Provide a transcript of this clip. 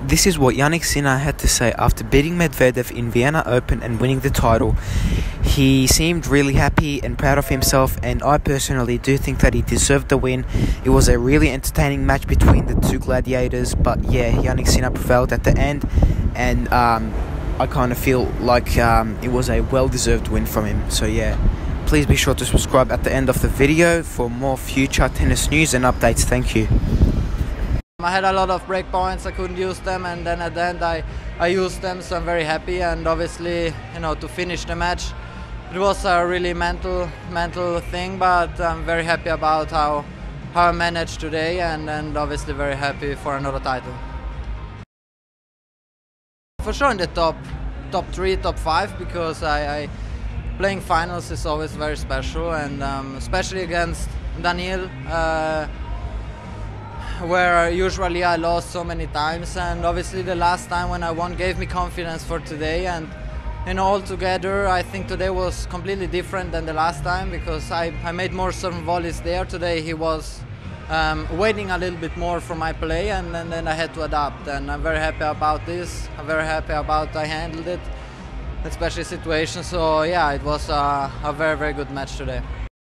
This is what Jannik Sinner had to say after beating Medvedev in Vienna Open and winning the title. He seemed really happy and proud of himself, and I personally do think that he deserved the win. It was a really entertaining match between the two gladiators, but yeah, Jannik Sinner prevailed at the end, and um, I kind of feel like um, it was a well deserved win from him. So yeah. Please be sure to subscribe at the end of the video for more future tennis news and updates. Thank you. I had a lot of break points, I couldn't use them, and then at the end I, I used them, so I'm very happy. And obviously, you know, to finish the match, it was a really mental mental thing, but I'm very happy about how how I managed today, and, and obviously very happy for another title. For sure in the top top three, top five, because I, I playing finals is always very special, and um, especially against Daniel. uh, where usually I lost so many times. And obviously, the last time when I won gave me confidence for today. And you know, all together, I think today was completely different than the last time because I, I made more certain volleys there. Today, he was um, waiting a little bit more for my play, and, and then I had to adapt. And I'm very happy about this. I'm very happy about I handled it especially situation. So yeah, it was a, a very very good match today.